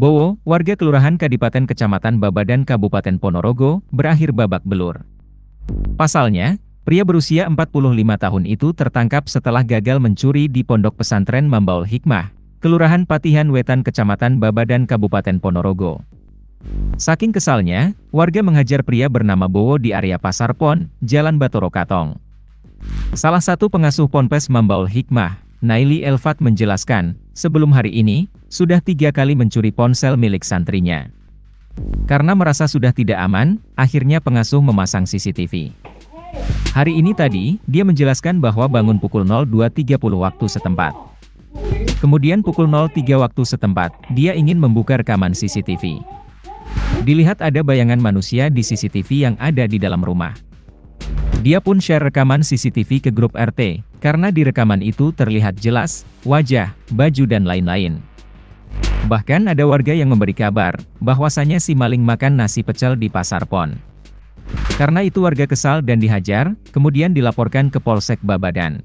Bowo, warga Kelurahan Kadipaten Kecamatan Babadan Kabupaten Ponorogo, berakhir babak belur. Pasalnya, pria berusia 45 tahun itu tertangkap setelah gagal mencuri di pondok pesantren Mambaul Hikmah, Kelurahan Patihan Wetan Kecamatan Babadan Kabupaten Ponorogo. Saking kesalnya, warga menghajar pria bernama Bowo di area Pasar Pon, Jalan Batoro Katong. Salah satu pengasuh Ponpes Mambaul Hikmah, Naili Elfat menjelaskan, sebelum hari ini, sudah tiga kali mencuri ponsel milik santrinya. Karena merasa sudah tidak aman, akhirnya pengasuh memasang CCTV. Hari ini tadi, dia menjelaskan bahwa bangun pukul 02.30 waktu setempat. Kemudian pukul 03 waktu setempat, dia ingin membuka rekaman CCTV. Dilihat ada bayangan manusia di CCTV yang ada di dalam rumah. Dia pun share rekaman CCTV ke grup RT, karena di rekaman itu terlihat jelas, wajah, baju dan lain-lain. Bahkan ada warga yang memberi kabar, bahwasanya si maling makan nasi pecel di Pasar Pon. Karena itu warga kesal dan dihajar, kemudian dilaporkan ke Polsek Babadan.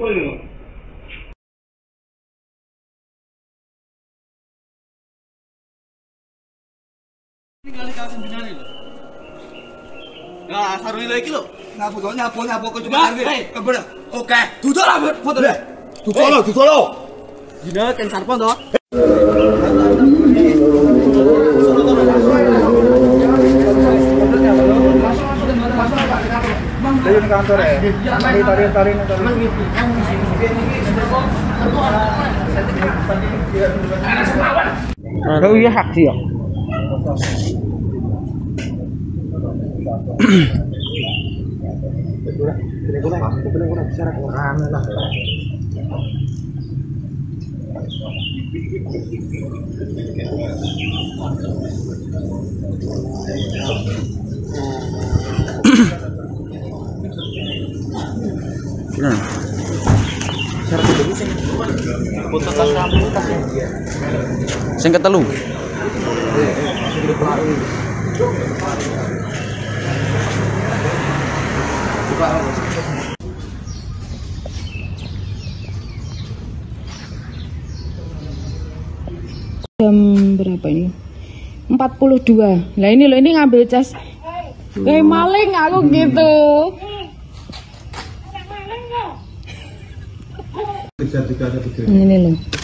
Lho. Nah, saruni lho iki lho. Nyapu to, nyapu nyapu kok cuma Nah. Eh, bener. Oke, duduk lah foto deh. Duduk lo, duduk lo. Dina kan sarpon to. Kantor ya. Tari tari tari tari. Oh iya hak sih ya. Sing ketelu. jam berapa ini? 42 lah ini loh ini ngambil cas. Kayak maling aku gitu. Ini loh nah ini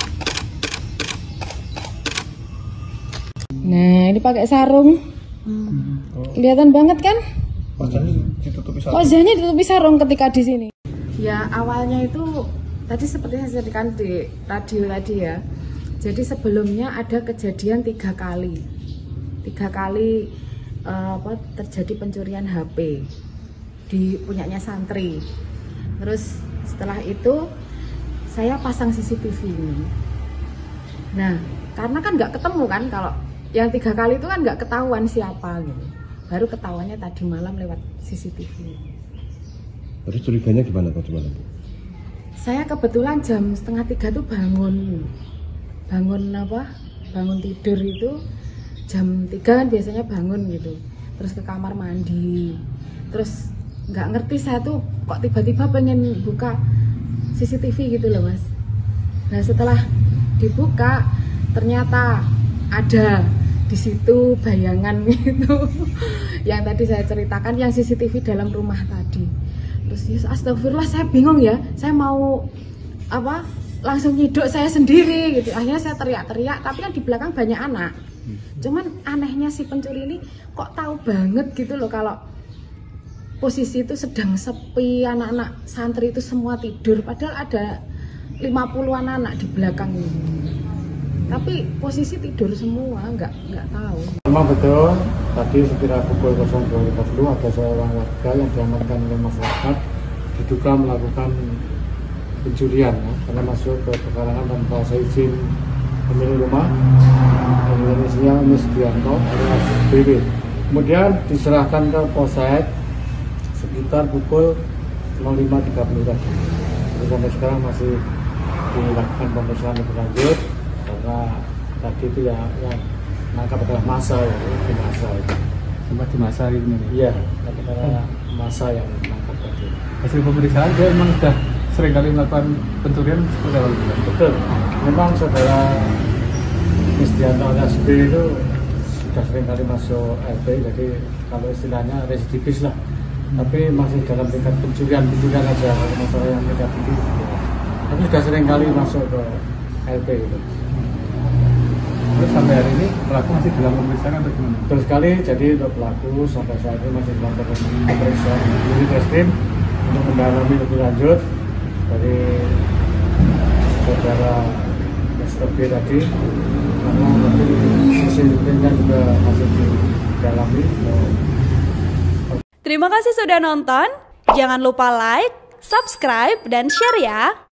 pakai sarung. Kelihatan banget kan? Wajahnya ditutupi sarung ketika di sini. Ya awalnya itu tadi seperti saya ceritakan di radio tadi ya. Jadi sebelumnya ada kejadian tiga kali, tiga kali eh, apa terjadi pencurian HP di punyanya santri. Terus setelah itu saya pasang CCTV ini. Nah, karena kan nggak ketemu kan kalau yang tiga kali itu kan nggak ketahuan siapa gitu. Baru ketahuannya tadi malam lewat CCTV. Terus curiganya gimana tadi malam? saya kebetulan jam setengah tiga tuh bangun bangun apa bangun tidur itu jam tiga kan biasanya bangun gitu terus ke kamar mandi terus nggak ngerti saya tuh kok tiba-tiba pengen buka CCTV gitu loh mas nah setelah dibuka ternyata ada. Di situ bayangan gitu. Yang tadi saya ceritakan yang CCTV dalam rumah tadi. Terus ya astagfirullah saya bingung ya. Saya mau apa langsung nyiduk saya sendiri gitu. Akhirnya saya teriak-teriak tapi kan di belakang banyak anak. Cuman anehnya si pencuri ini kok tahu banget gitu loh kalau posisi itu sedang sepi anak-anak santri itu semua tidur. Padahal ada 50-an anak di belakang ini tapi posisi tidur semua nggak nggak tahu Memang betul, tadi sekira pukul 02.50 ada seorang warga yang diamankan oleh masyarakat diduga melakukan pencurian ya, karena masuk ke pekarangan tanpa izin pemilik rumah Indonesia Musdianto alias BB. Kemudian diserahkan ke Polsek sekitar pukul 05.30 tadi. Sampai sekarang masih dilakukan pemeriksaan lebih lanjut karena tadi itu ya yang nangkap adalah masa ya, di masa itu. sempat di masa gitu. Iya, karena masa yang nangkap tadi. Hasil pemeriksaan dia memang sudah sering kali melakukan pencurian seperti apa. Betul. Memang saudara Kristianto alias B itu sudah sering kali masuk LP, jadi kalau istilahnya residivis lah. Tapi masih dalam tingkat pencurian, pencurian aja kalau masalah yang tidak tinggi. Tapi sudah sering kali masuk ke LP itu. Terus sampai hari ini pelaku masih dalam pemeriksaan atau gimana? Betul sekali, jadi untuk pelaku sampai saat ini masih dalam proses pemeriksaan unit reskrim untuk mendalami lebih lanjut dari saudara Mr. B tadi karena nanti sisi lainnya juga masih didalami. Terima kasih sudah nonton. Jangan lupa like, subscribe, dan share ya.